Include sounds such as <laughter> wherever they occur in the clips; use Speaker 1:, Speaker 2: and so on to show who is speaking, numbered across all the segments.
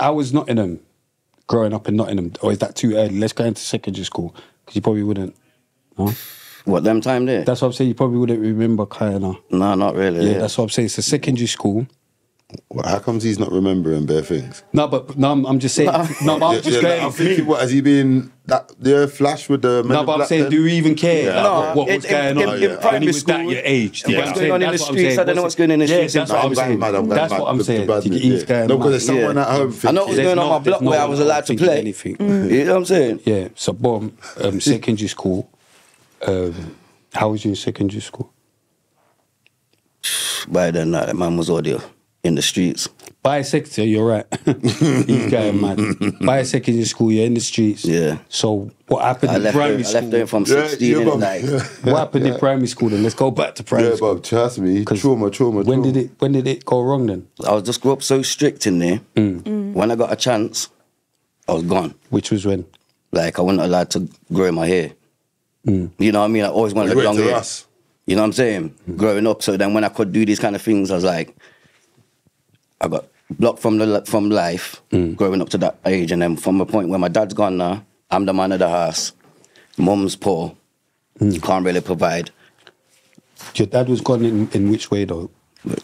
Speaker 1: I was not in Nottingham, growing up in Nottingham. Or is that too early? Let's go into secondary school because you probably wouldn't. No?
Speaker 2: What them time there?
Speaker 1: That's what I'm saying. You probably wouldn't remember kind of.
Speaker 2: no, not really.
Speaker 1: Yeah,
Speaker 2: Yeah,
Speaker 1: that's what I'm saying. It's a secondary school.
Speaker 3: Well, how comes he's not remembering bare things?
Speaker 1: No, but no, I'm, I'm just saying. No, but I'm
Speaker 3: Yeah,
Speaker 1: just
Speaker 3: yeah, like, I'm thinking, what has he been? That the flash with the men
Speaker 1: No, but I'm
Speaker 3: black
Speaker 1: saying,
Speaker 3: then?
Speaker 1: do you even care
Speaker 3: Yeah,
Speaker 1: like,
Speaker 3: okay.
Speaker 1: what was
Speaker 2: in-
Speaker 1: going
Speaker 2: in-
Speaker 1: on
Speaker 2: in
Speaker 1: when he was that your age?
Speaker 2: what's
Speaker 1: I'm
Speaker 2: going on in the
Speaker 1: That's what I'm
Speaker 2: streets,
Speaker 1: saying.
Speaker 2: I don't know what's going on in the
Speaker 1: Yeah,
Speaker 2: streets
Speaker 1: that's what
Speaker 3: I'm
Speaker 1: I'm saying.
Speaker 3: mad. I'm
Speaker 1: That's what I'm
Speaker 3: The- the
Speaker 1: saying.
Speaker 3: bad-
Speaker 1: He's going
Speaker 3: No, because there's someone at home
Speaker 2: I know what's going on
Speaker 1: no-
Speaker 2: my block where I was allowed to play.
Speaker 1: anything.
Speaker 2: You know what I'm saying?
Speaker 1: Yeah, so bomb, um, secondary school. Um, how was you in secondary school?
Speaker 2: By then, nah, that man was already in the streets.
Speaker 1: By sector, you're right. <laughs> He's going mad. <laughs> By secondary school, you're in the streets.
Speaker 2: Yeah.
Speaker 1: So what happened
Speaker 2: I
Speaker 1: in
Speaker 2: left,
Speaker 1: primary
Speaker 2: there, I left there from
Speaker 3: Yeah,
Speaker 2: 16
Speaker 3: yeah,
Speaker 2: and
Speaker 3: but-
Speaker 2: like,
Speaker 1: What happened in primary school? Then let's go back to primary
Speaker 3: Yeah,
Speaker 1: school.
Speaker 3: but trust me,
Speaker 1: 'Cause
Speaker 3: trauma, trauma.
Speaker 1: When
Speaker 3: trauma.
Speaker 1: did it? When did it go wrong? Then,
Speaker 2: I was just grew up so strict in there.
Speaker 1: Mm.
Speaker 2: When I got a chance, I was gone.
Speaker 1: which was when?
Speaker 2: Like I wasn't allowed to grow my hair.
Speaker 1: Mm.
Speaker 2: You know what I mean? I always wanted
Speaker 3: You
Speaker 2: a long
Speaker 3: to
Speaker 2: hair.
Speaker 3: us.
Speaker 2: You know what I'm saying? Growing up, so then when I could do these kind of things, I was like, I got blocked from the from life, growing up to that age, and then from the point where my dad's gone now, I'm the man of the house. Mum's poor, can't really provide.
Speaker 1: Your dad was gone in, in which way though?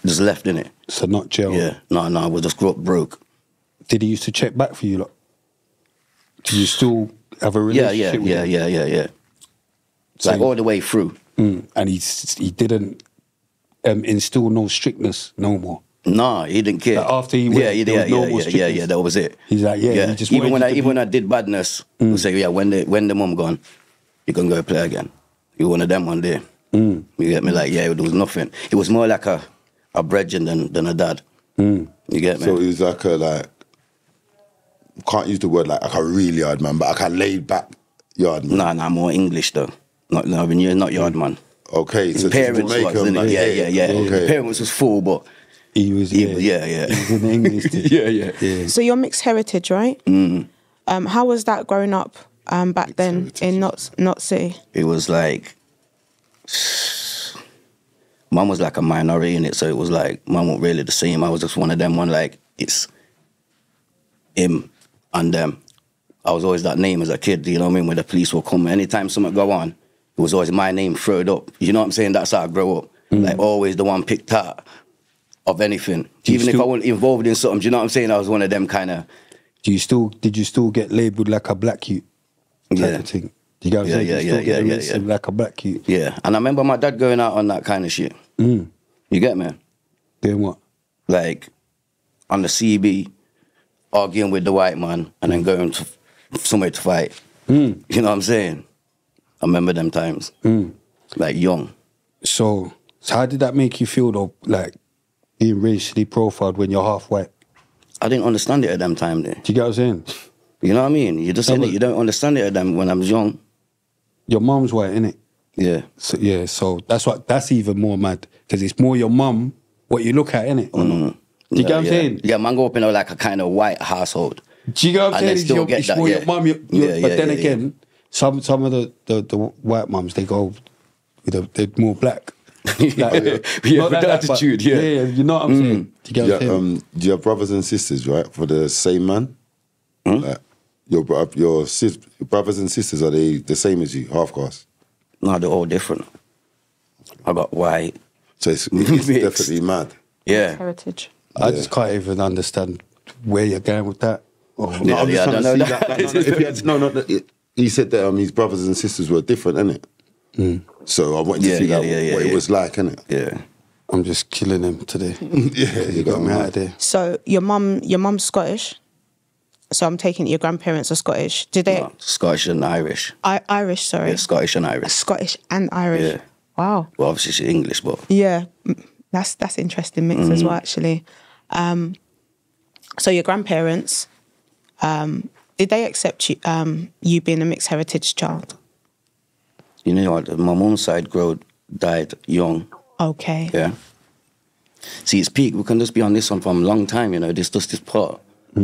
Speaker 2: Just left in it.
Speaker 1: So not jail.
Speaker 2: Yeah, no, no, I was just grew up broke.
Speaker 1: Did he used to check back for you? Like, did you still have a
Speaker 2: Yeah, yeah,
Speaker 1: relationship? with
Speaker 2: yeah,
Speaker 1: him?
Speaker 2: yeah, yeah, yeah.
Speaker 1: So
Speaker 2: like all the way through.
Speaker 1: Mm. And he he didn't um, instill no strictness no more.
Speaker 2: No, he didn't care.
Speaker 1: Like, after he went,
Speaker 2: yeah, yeah,
Speaker 1: there
Speaker 2: yeah,
Speaker 1: was no
Speaker 2: yeah,
Speaker 1: more
Speaker 2: yeah, yeah, yeah, that was it.
Speaker 1: He's like, yeah, he just
Speaker 2: even when I
Speaker 1: to
Speaker 2: even
Speaker 1: be-
Speaker 2: when I did badness, he say, yeah, when the when the mum gone, you can go play again. You one of them one day.
Speaker 1: Mm.
Speaker 2: You get me? Like, yeah, it was nothing. It was more like a a brethren than than a dad.
Speaker 1: Mm.
Speaker 2: You get me?
Speaker 3: So he was like a like can't use the word like like a really yard man, but like a laid back yard man.
Speaker 2: nah, nah, more English though. Not no, when you're not yard man.
Speaker 3: Okay,
Speaker 2: His
Speaker 3: so
Speaker 2: parents
Speaker 3: make
Speaker 2: was,
Speaker 3: him,
Speaker 2: innit?
Speaker 3: like,
Speaker 2: yeah, yeah, yeah. His
Speaker 3: Okay.
Speaker 2: parents was full, but
Speaker 1: He was
Speaker 2: he,
Speaker 1: yeah,
Speaker 2: yeah, yeah,
Speaker 1: He was in English <laughs> team.
Speaker 2: yeah, yeah.
Speaker 1: yeah.
Speaker 4: So you're mixed heritage, right?
Speaker 2: Mm.
Speaker 4: Um, how was that growing up um, back then in Not Not City?
Speaker 2: it was like mum was like a minority in it, so it was like mum wasn't really the same. I was just one of them one like it's him and them. I was always that name as a kid, you know what I mean? When the police will come, anytime something go on, it was always my name thrown up. You know what I'm saying? That's how I grew up. Like always the one picked out of anything.
Speaker 1: Do
Speaker 2: Even if I wasn't involved in something, do you know what I'm saying? I was one of them kind of
Speaker 1: Do you still did you still get labelled like a black youth
Speaker 2: Yeah.
Speaker 1: of thing? Do you get what I'm
Speaker 2: Yeah,
Speaker 1: saying?
Speaker 2: yeah,
Speaker 1: you still
Speaker 2: yeah,
Speaker 1: get
Speaker 2: yeah, yeah.
Speaker 1: like a black youth.
Speaker 2: yeah. And I remember my dad going out on that kind of shit.
Speaker 1: Mm.
Speaker 2: You get me?
Speaker 1: Doing what?
Speaker 2: like on the CB, arguing with the white man and then going to somewhere to fight.
Speaker 1: Mm. <laughs>
Speaker 2: You know what I'm saying? I remember them times.
Speaker 1: Mm.
Speaker 2: Like young.
Speaker 1: So, so how did that make you feel though? Like being racially profiled when you're half white?
Speaker 2: I didn't understand it at that time there.
Speaker 1: Do you get what I'm saying?
Speaker 2: You know what I mean? You just in it, you don't understand it at them when I was young.
Speaker 1: Your mum's white, innit?
Speaker 2: Yeah.
Speaker 1: So yeah, so that's what that's even more mad because it's more your mum what you look at, innit? Or not? Do you get what I'm
Speaker 2: yeah.
Speaker 1: saying?
Speaker 2: Yeah, man, go up in a, like a kind of white household.
Speaker 1: Do you get what I'm saying? It's,
Speaker 2: still
Speaker 1: your,
Speaker 2: get that,
Speaker 1: more
Speaker 2: yeah.
Speaker 1: your mum. Your, your,
Speaker 2: Yeah,
Speaker 1: but then
Speaker 2: yeah,
Speaker 1: again, some some of the, the, the white mums they go with a, they're more black. <laughs> Like,
Speaker 2: Yeah, <laughs>
Speaker 1: not
Speaker 2: with
Speaker 1: like
Speaker 2: the
Speaker 1: that,
Speaker 2: attitude, yeah.
Speaker 1: yeah, you know what I'm saying. Do you get what
Speaker 3: Yeah,
Speaker 1: I'm saying?
Speaker 3: um, do you have brothers and sisters, right, for the same man?
Speaker 2: Hmm?
Speaker 3: Like, your your, sis, your brothers and sisters are they the same as you, half caste?
Speaker 2: No, they're all different. I got white.
Speaker 3: So it's, <laughs> it's definitely mad.
Speaker 2: Yeah.
Speaker 4: Heritage.
Speaker 1: I just can't even understand where you're going with that. Or,
Speaker 2: Yeah,
Speaker 3: I'm just
Speaker 2: yeah, I
Speaker 3: trying
Speaker 2: don't
Speaker 3: to
Speaker 2: know
Speaker 3: see
Speaker 2: that.
Speaker 3: that. No, no, no, he, had, no, no, no, it- he said that um, his brothers and sisters were different, innit? So I wanted to
Speaker 2: Yeah,
Speaker 3: see
Speaker 2: yeah,
Speaker 3: that,
Speaker 2: yeah, yeah,
Speaker 3: what it was like, innit?
Speaker 2: Yeah.
Speaker 1: I'm just killing him today. <laughs> <laughs>
Speaker 3: yeah,
Speaker 1: You got me out of there.
Speaker 4: So your mum, your mum's Scottish. So I'm taking it your grandparents are Scottish. Did they
Speaker 2: No, Scottish and Irish.
Speaker 4: I, Irish? Sorry,
Speaker 2: Yeah, Scottish and Irish.
Speaker 4: Scottish and Irish.
Speaker 2: Yeah.
Speaker 4: Wow.
Speaker 2: Well, obviously she's English, but
Speaker 4: Yeah, mm, that's that's interesting mix as well. Actually, um, so your grandparents, um, did they accept you um, you being a mixed heritage child?
Speaker 2: You know what? My mom's side girl died young.
Speaker 4: Okay.
Speaker 2: Yeah. See, it's peak. We can just be on this one for a long time. You know, this just this part. <laughs>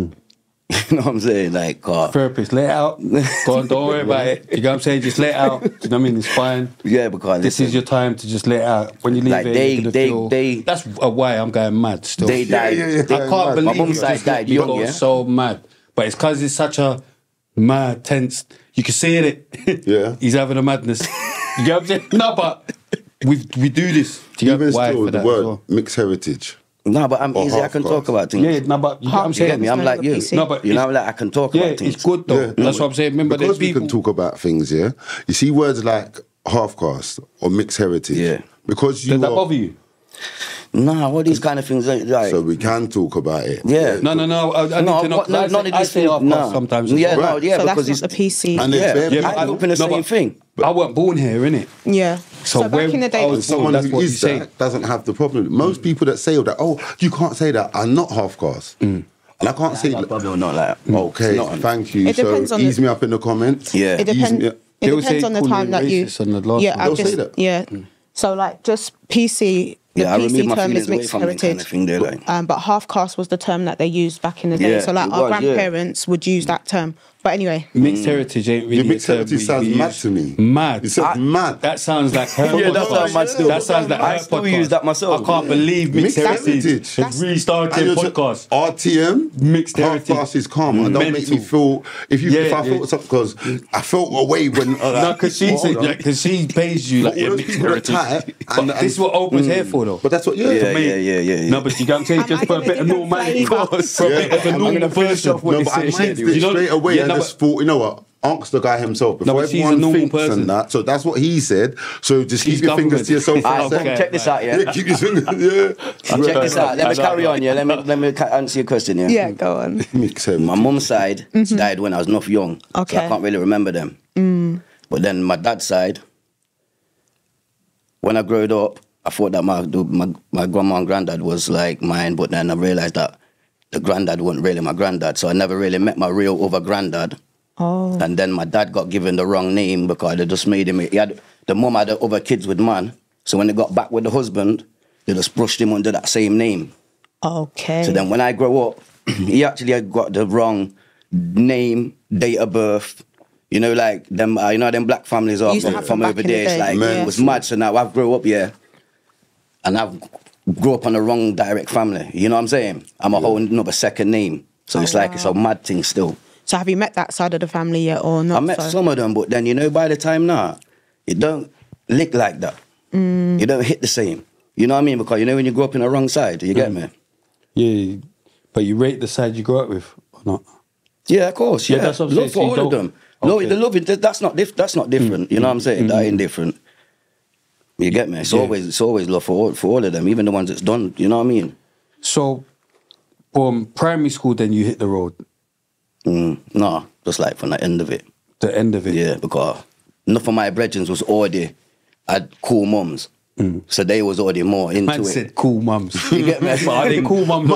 Speaker 2: You know what I'm saying? Like, uh,
Speaker 1: Therapist, let out. Go on, don't worry about it. You know what I'm saying? Just let out. Do you know what I mean? It's fine.
Speaker 2: yeah, because
Speaker 1: This
Speaker 2: listen,
Speaker 1: is your time to just let out. When you leave
Speaker 2: Like,
Speaker 1: it,
Speaker 2: they-
Speaker 1: you're gonna
Speaker 2: they-
Speaker 1: feel,
Speaker 2: they-
Speaker 1: That's uh, why I'm going mad still.
Speaker 2: they died.
Speaker 3: yeah, yeah.
Speaker 2: they-
Speaker 1: I can't
Speaker 3: My
Speaker 1: believe
Speaker 2: mum's
Speaker 1: you
Speaker 2: side died young, yeah?
Speaker 1: so mad. But it's because it's such a mad, tense. You can see it. <laughs>
Speaker 3: Yeah.
Speaker 1: He's having a madness. You get what I'm saying? No, but we we do this. Do you
Speaker 3: Even
Speaker 1: get
Speaker 3: still,
Speaker 1: for
Speaker 3: the
Speaker 1: that
Speaker 3: word
Speaker 1: as well?
Speaker 3: mixed heritage.
Speaker 2: No, but I'm
Speaker 3: Or
Speaker 2: easy. I can
Speaker 3: caste.
Speaker 2: talk about things.
Speaker 1: Yeah, no, but you get what I'm
Speaker 2: You
Speaker 1: saying.
Speaker 2: me? I'm like you.
Speaker 1: No, but
Speaker 2: you know, I'm like I can talk
Speaker 1: Yeah,
Speaker 2: about things.
Speaker 1: it's good though.
Speaker 3: Yeah.
Speaker 1: That's what I'm saying. Remember,
Speaker 3: because
Speaker 1: there's
Speaker 3: we
Speaker 1: people.
Speaker 3: can talk about things, yeah. You see words like half caste or mixed heritage.
Speaker 2: Yeah.
Speaker 3: Because you
Speaker 1: Does that
Speaker 3: are-
Speaker 1: bother you?
Speaker 2: Nah, all these kind of things. Like, like
Speaker 3: so we can talk about it.
Speaker 2: Yeah.
Speaker 1: No, no, no. I, I need to know.
Speaker 2: what-
Speaker 1: 'cause I
Speaker 2: none
Speaker 1: say-
Speaker 2: of these things.
Speaker 1: half
Speaker 2: nah.
Speaker 1: sometimes. as
Speaker 2: Yeah,
Speaker 1: well.
Speaker 2: no, yeah,
Speaker 4: so
Speaker 2: because
Speaker 4: that's not the PC.
Speaker 3: And
Speaker 2: yeah.
Speaker 3: it's very
Speaker 2: I grew up in the
Speaker 1: No,
Speaker 2: same
Speaker 1: but-
Speaker 2: thing.
Speaker 1: I wasn't born here, innit?
Speaker 4: yeah.
Speaker 1: So
Speaker 4: So, back
Speaker 1: when
Speaker 4: in the
Speaker 1: I
Speaker 4: day,
Speaker 1: was-
Speaker 3: someone
Speaker 1: that's
Speaker 3: who
Speaker 1: what
Speaker 3: is
Speaker 1: say.
Speaker 3: that doesn't have the problem. Most people that say that, oh, you can't say that, are not half caste.
Speaker 1: Mm.
Speaker 3: And I can't say,
Speaker 2: Like, probably not like
Speaker 3: okay,
Speaker 2: not-
Speaker 3: thank you.
Speaker 4: It
Speaker 3: so
Speaker 4: on
Speaker 3: ease
Speaker 4: the-
Speaker 3: me up in the comments.
Speaker 2: Yeah.
Speaker 4: it depends. It
Speaker 3: up.
Speaker 1: They will
Speaker 4: depends on the time that you.
Speaker 1: racist on the
Speaker 4: yeah. I've
Speaker 3: They'll say
Speaker 4: just
Speaker 3: that.
Speaker 4: yeah. So like just PC. The
Speaker 2: Yeah, I remove
Speaker 4: PC
Speaker 2: my
Speaker 4: term is mixed
Speaker 2: from it kind
Speaker 4: heritage,
Speaker 2: of thing there, like.
Speaker 4: um, but half caste was the term that they used back in the day.
Speaker 2: Yeah,
Speaker 4: so like our
Speaker 2: was, yeah.
Speaker 4: grandparents would use that term. But anyway,
Speaker 1: Mixed heritage ain't really
Speaker 3: Your mixed
Speaker 1: a term
Speaker 3: heritage sounds mad to me.
Speaker 1: Mad.
Speaker 3: It sounds
Speaker 1: I-
Speaker 3: mad.
Speaker 1: That sounds like her
Speaker 2: Yeah, that
Speaker 1: podcast.
Speaker 2: sounds mad still.
Speaker 1: That sounds like
Speaker 2: I
Speaker 1: her
Speaker 2: still
Speaker 1: podcast.
Speaker 2: use that myself.
Speaker 1: I can't believe mixed,
Speaker 3: Mixed
Speaker 1: heritage.
Speaker 3: heritage.
Speaker 1: It's restarting podcast.
Speaker 3: RTM,
Speaker 1: Mixed
Speaker 3: half
Speaker 1: heritage.
Speaker 3: caste is calm. And don't make me feel if you
Speaker 1: Yeah,
Speaker 3: if I
Speaker 1: yeah.
Speaker 3: felt something because I felt away when uh,
Speaker 1: No, because she
Speaker 3: Well,
Speaker 1: said,
Speaker 3: hold on.
Speaker 1: because she pays you like
Speaker 3: But
Speaker 1: your mixed heritage.
Speaker 3: and-
Speaker 1: this is what Oprah's here for, though.
Speaker 3: But that's what yeah.
Speaker 2: Yeah,
Speaker 3: to me-
Speaker 2: yeah, yeah, yeah, yeah.
Speaker 1: No, but you got what I'm saying?
Speaker 4: I'm
Speaker 1: Just for a bit of
Speaker 4: different
Speaker 1: normality.
Speaker 4: flavour.
Speaker 1: For a bit of a
Speaker 3: I'm
Speaker 1: normal
Speaker 3: gonna finish
Speaker 1: version.
Speaker 3: off what
Speaker 1: No,
Speaker 3: no,
Speaker 1: but
Speaker 3: but I
Speaker 1: I you
Speaker 3: it
Speaker 1: know-
Speaker 3: straight away
Speaker 1: yeah,
Speaker 3: and just thought, you know what? Ask the guy himself before
Speaker 1: but she's a
Speaker 3: everyone
Speaker 1: normal
Speaker 3: thinks
Speaker 1: person.
Speaker 3: and that. So that's what he said. So just
Speaker 1: She's
Speaker 3: keep your fingers to yourself. Ah, for a
Speaker 1: Okay.
Speaker 2: check this out, yeah.
Speaker 3: Yeah, keep your fingers. Yeah. <laughs>
Speaker 2: Check this out. Let me carry on, yeah. Let me let me answer your question, yeah.
Speaker 4: yeah, go on.
Speaker 3: Mix him.
Speaker 2: My mum's side mm-hmm. died when I was enough young, so
Speaker 4: Okay.
Speaker 2: I can't really remember them. Mm. But then my dad's side, when I growed up, I thought that my my my grandma and granddad was like mine, but then I realized that the granddad wasn't really my granddad, so I never really met my real other granddad.
Speaker 4: Oh,
Speaker 2: And then my dad got given the wrong name because they just made him. He had the mum had the other kids with man, so when they got back with the husband, they just brushed him under that same name.
Speaker 4: okay.
Speaker 2: So then when I grow up, <clears throat> he actually had got the wrong name, date of birth. You know, like them, uh, you know, them black families are from, from over
Speaker 4: in the
Speaker 2: there. It's like
Speaker 3: yeah.
Speaker 2: it was mad. So now I've grown up, yeah, and I've grew up on the wrong direct family. You know what I'm saying? I'm a whole another second name. So
Speaker 4: Oh,
Speaker 2: it's like it's a mad thing still.
Speaker 4: so have you met that side of the family yet, or not?
Speaker 2: I met
Speaker 4: so?
Speaker 2: some of them, but then you know, by the time now, it don't lick like that.
Speaker 4: Mm.
Speaker 2: You don't hit the same. You know what I mean? Because you know when you grow up in the wrong side, you
Speaker 1: Mm.
Speaker 2: get me?
Speaker 1: Yeah, but you rate the side you grew up with or not?
Speaker 2: Yeah, of course.
Speaker 1: Yeah,
Speaker 2: Yeah,
Speaker 1: that's what I'm
Speaker 2: love for
Speaker 1: so
Speaker 2: all of
Speaker 1: don't-
Speaker 2: them. No,
Speaker 1: Okay.
Speaker 2: the love is- that's not diff- that's not different. You know what I'm saying? That ain't different. You get me? It's
Speaker 1: Yeah.
Speaker 2: always it's always love for all, for all of them, even the ones that's done. You know what I mean?
Speaker 1: So, from primary school, then you hit the road,
Speaker 2: Mm, nah, just like from the end of it.
Speaker 1: the end of it.
Speaker 2: Yeah, because enough of my brethren was already had cool mums, so they was already more into
Speaker 1: Man
Speaker 2: it.
Speaker 1: said cool mums.
Speaker 2: You get me? <laughs>
Speaker 1: but are they cool mums?